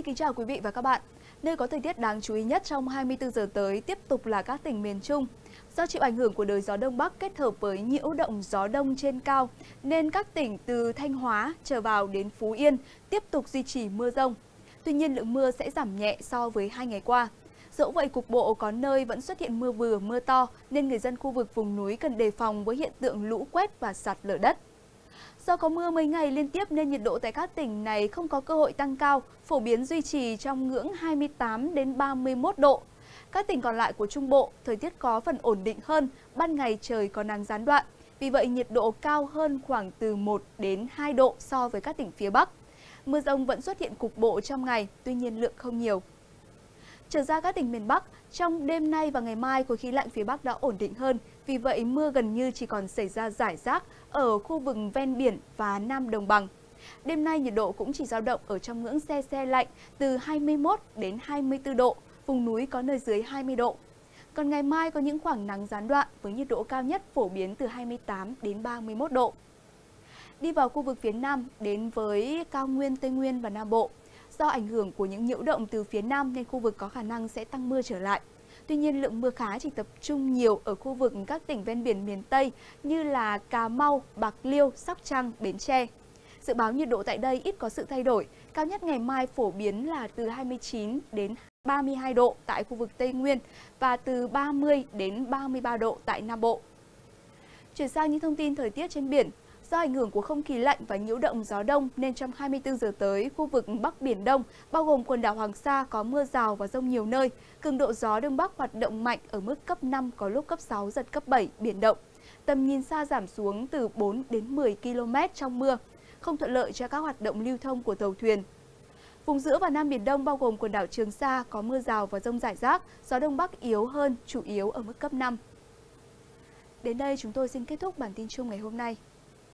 Xin kính chào quý vị và các bạn. Nơi có thời tiết đáng chú ý nhất trong 24 giờ tới tiếp tục là các tỉnh miền Trung. Do chịu ảnh hưởng của đới gió đông bắc kết hợp với nhiễu động gió đông trên cao, nên các tỉnh từ Thanh Hóa trở vào đến Phú Yên tiếp tục duy trì mưa rông. Tuy nhiên lượng mưa sẽ giảm nhẹ so với hai ngày qua. Dẫu vậy cục bộ có nơi vẫn xuất hiện mưa vừa mưa to nên người dân khu vực vùng núi cần đề phòng với hiện tượng lũ quét và sạt lở đất. Do có mưa mấy ngày liên tiếp nên nhiệt độ tại các tỉnh này không có cơ hội tăng cao, phổ biến duy trì trong ngưỡng 28 đến 31 độ. Các tỉnh còn lại của Trung Bộ, thời tiết có phần ổn định hơn, ban ngày trời có nắng gián đoạn. Vì vậy nhiệt độ cao hơn khoảng từ 1 đến 2 độ so với các tỉnh phía Bắc. Mưa rông vẫn xuất hiện cục bộ trong ngày, tuy nhiên lượng không nhiều. Trở ra các tỉnh miền Bắc, trong đêm nay và ngày mai khối khí lạnh phía Bắc đã ổn định hơn, vì vậy mưa gần như chỉ còn xảy ra rải rác ở khu vực ven biển và Nam Đồng Bằng. Đêm nay nhiệt độ cũng chỉ dao động ở trong ngưỡng xe xe lạnh từ 21 đến 24 độ, vùng núi có nơi dưới 20 độ. Còn ngày mai có những khoảng nắng gián đoạn với nhiệt độ cao nhất phổ biến từ 28 đến 31 độ. Đi vào khu vực phía Nam đến với cao nguyên Tây Nguyên và Nam Bộ. Do ảnh hưởng của những nhiễu động từ phía Nam nên khu vực có khả năng sẽ tăng mưa trở lại. Tuy nhiên lượng mưa khá chỉ tập trung nhiều ở khu vực các tỉnh ven biển miền Tây như là Cà Mau, Bạc Liêu, Sóc Trăng, Bến Tre. Dự báo nhiệt độ tại đây ít có sự thay đổi, cao nhất ngày mai phổ biến là từ 29 đến 32 độ tại khu vực Tây Nguyên và từ 30 đến 33 độ tại Nam Bộ. Chuyển sang những thông tin thời tiết trên biển, Do ảnh hưởng của không khí lạnh và nhiễu động gió đông nên trong 24 giờ tới, khu vực Bắc Biển Đông, bao gồm quần đảo Hoàng Sa có mưa rào và rông nhiều nơi. Cường độ gió Đông Bắc hoạt động mạnh ở mức cấp 5, có lúc cấp 6, giật cấp 7, biển động. Tầm nhìn xa giảm xuống từ 4 đến 10 km trong mưa, không thuận lợi cho các hoạt động lưu thông của tàu thuyền. Vùng giữa và Nam Biển Đông bao gồm quần đảo Trường Sa có mưa rào và rông rải rác, gió Đông Bắc yếu hơn, chủ yếu ở mức cấp 5. Đến đây chúng tôi xin kết thúc bản tin chung ngày hôm nay.